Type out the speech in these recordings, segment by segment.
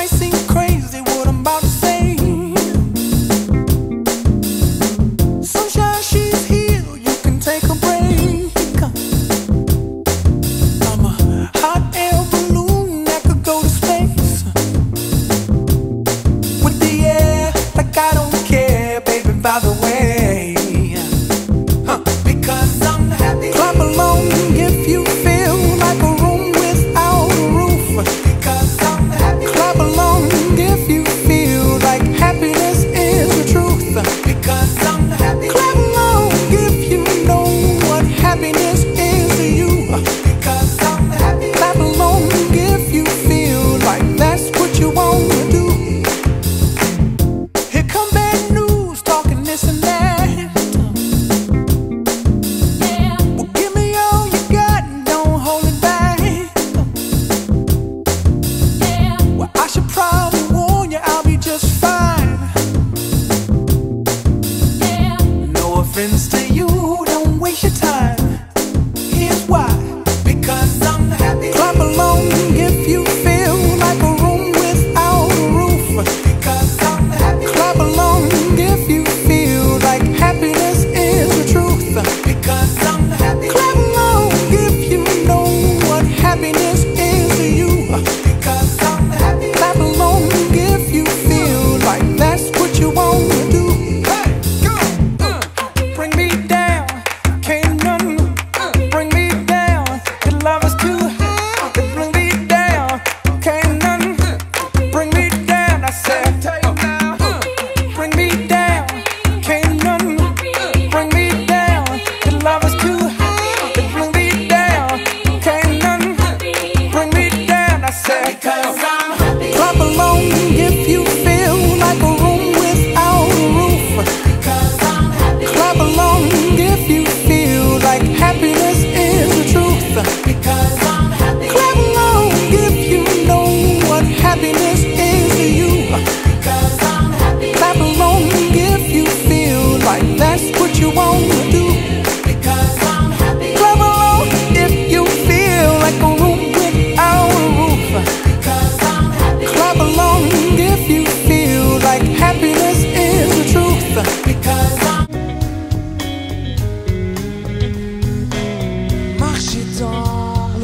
I sing happens to you. like her.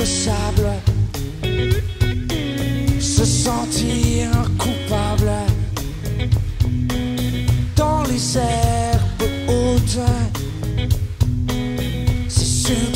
sable, se sentir coupable dans les herbes hautes. C'est sûr.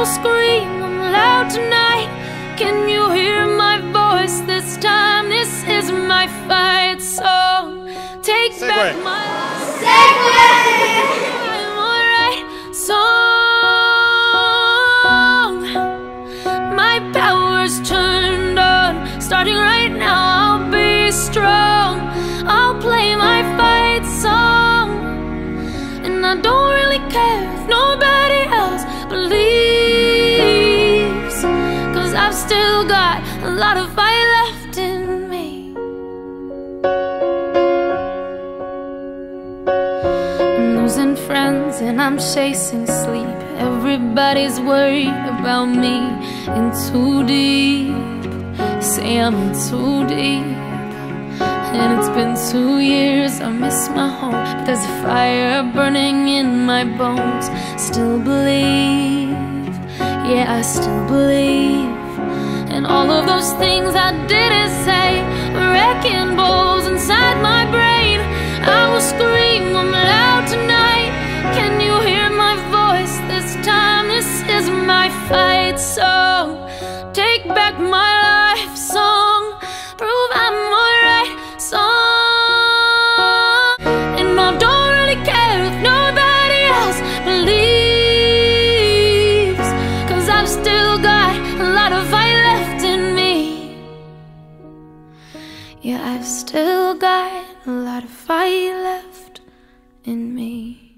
will scream loud tonight. Can you hear my voice this time? This is my fight song. Take Segue. back my I'm friends and I'm chasing sleep. Everybody's worried about me in too deep. Say I'm in too deep. And it's been two years, I miss my home. But there's a fire burning in my bones. Still believe, yeah, I still believe. And all of those things I Take my life song. Prove I'm alright song. And I don't really care if nobody else believes. Cause I've still got a lot of fight left in me. Yeah, I've still got a lot of fight left in me.